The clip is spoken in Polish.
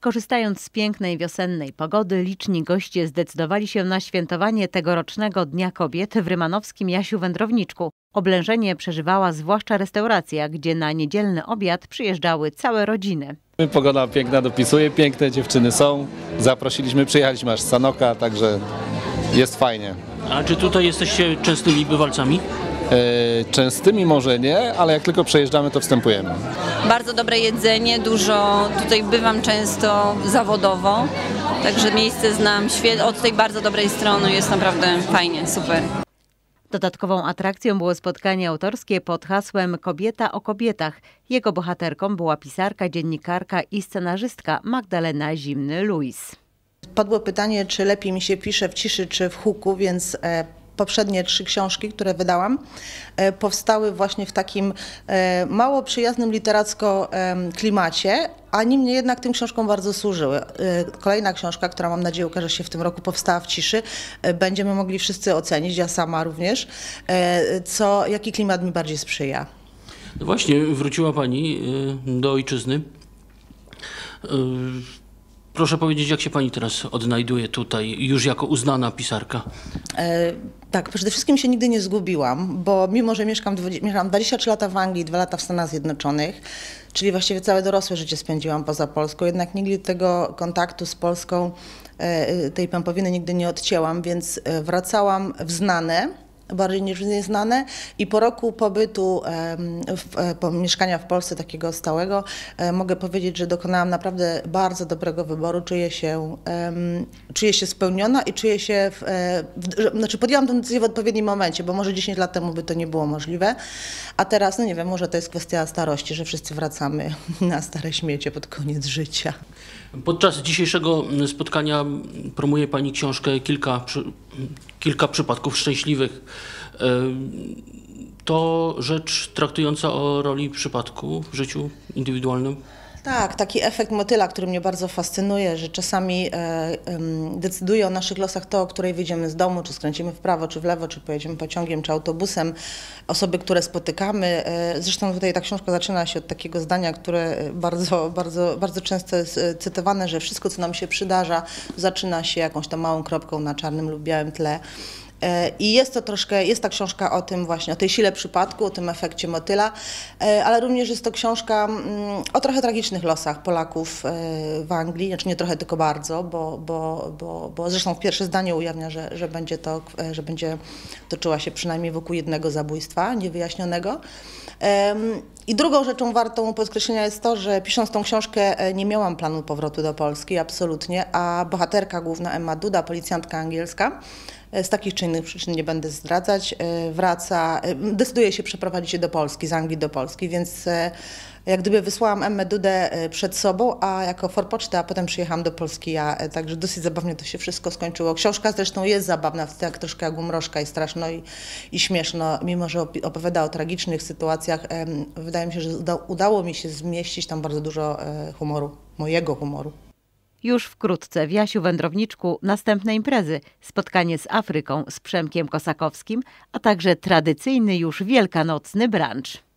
Korzystając z pięknej wiosennej pogody, liczni goście zdecydowali się na świętowanie tegorocznego Dnia Kobiet w rymanowskim Jasiu Wędrowniczku. Oblężenie przeżywała zwłaszcza restauracja, gdzie na niedzielny obiad przyjeżdżały całe rodziny. Pogoda piękna dopisuje, piękne dziewczyny są. Zaprosiliśmy, przyjechaliśmy aż z Sanoka, także jest fajnie. A czy tutaj jesteście częstymi bywalcami? E, Częstymi może nie, ale jak tylko przejeżdżamy, to wstępujemy. bardzo dobre jedzenie, dużo, tutaj bywam często zawodowo, także miejsce znam od tej bardzo dobrej strony, jest naprawdę fajnie, super. Dodatkową atrakcją było spotkanie autorskie pod hasłem Kobieta o kobietach. Jego bohaterką była pisarka, dziennikarka i scenarzystka Magdalena Zimny-Luis. Padło pytanie, czy lepiej mi się pisze w ciszy czy w huku, więc e, poprzednie trzy książki, które wydałam, e, powstały właśnie w takim e, mało przyjaznym literacko klimacie, a niemniej jednak tym książkom bardzo służyły. E, Kolejna książka, która mam nadzieję ukaże się w tym roku, powstała w ciszy, będziemy mogli wszyscy ocenić, ja sama również, co, jaki klimat mi bardziej sprzyja. No właśnie, wróciła Pani do ojczyzny. Proszę powiedzieć, jak się Pani teraz odnajduje tutaj, już jako uznana pisarka? E, Tak, przede wszystkim się nigdy nie zgubiłam, bo mimo, że mieszkam, dwu- mieszkam 23 lata w Anglii, 2 lata w Stanach Zjednoczonych, czyli właściwie całe dorosłe życie spędziłam poza Polską, jednak nigdy tego kontaktu z Polską, e, tej pępowiny nigdy nie odcięłam, więc e, wracałam w znane, bardziej niż nieznane i po roku pobytu w, e, po, mieszkania w Polsce takiego stałego e, mogę powiedzieć, że dokonałam naprawdę bardzo dobrego wyboru. Czuję się, czuję się spełniona i czuję się, w, e, w, znaczy podjęłam tę decyzję w odpowiednim momencie, bo może 10 lat temu by to nie było możliwe, a teraz, no nie wiem, może to jest kwestia starości, że wszyscy wracamy na stare śmiecie pod koniec życia. Podczas dzisiejszego spotkania promuje Pani książkę Kilka, kilka przypadków szczęśliwych. To rzecz traktująca o roli przypadku w życiu indywidualnym? Tak, taki efekt motyla, który mnie bardzo fascynuje, że czasami e, em, decyduje o naszych losach to, o której wyjdziemy z domu, czy skręcimy w prawo, czy w lewo, czy pojedziemy pociągiem, czy autobusem, osoby, które spotykamy. E, zresztą tutaj ta książka zaczyna się od takiego zdania, które e, bardzo, bardzo, bardzo często jest e, cytowane, że wszystko, co nam się przydarza, zaczyna się jakąś tam małą kropką na czarnym lub białym tle. E, I jest to troszkę, jest ta książka o tym właśnie, o tej sile przypadku, o tym efekcie motyla, e, ale również jest to książka mm, o trochę tragicznych losach Polaków e, w Anglii, znaczy nie trochę, tylko bardzo, bo, bo, bo, bo zresztą pierwsze zdanie ujawnia, że, że będzie to, że będzie toczyła się przynajmniej wokół jednego zabójstwa niewyjaśnionego. I drugą rzeczą wartą podkreślenia jest to, że pisząc tą książkę nie miałam planu powrotu do Polski, absolutnie, a bohaterka główna Emma Duda, policjantka angielska, z takich czy innych przyczyn nie będę zdradzać, e, wraca, e, decyduje się przeprowadzić się do Polski, z Anglii do Polski, więc e, jak gdyby wysłałam Emmę Dudę przed sobą, a jako forpocztę, a potem przyjechałam do Polski ja, także dosyć zabawnie to się wszystko skończyło. Książka zresztą jest zabawna, tak troszkę jak u Mrożka i straszno i, i śmieszno, mimo że opowiada o tragicznych sytuacjach, wydaje mi się, że uda, udało mi się zmieścić tam bardzo dużo humoru, mojego humoru. Już wkrótce w Jasiu Wędrowniczku następne imprezy, spotkanie z Afryką z Przemkiem Kosakowskim, a także tradycyjny już wielkanocny brunch.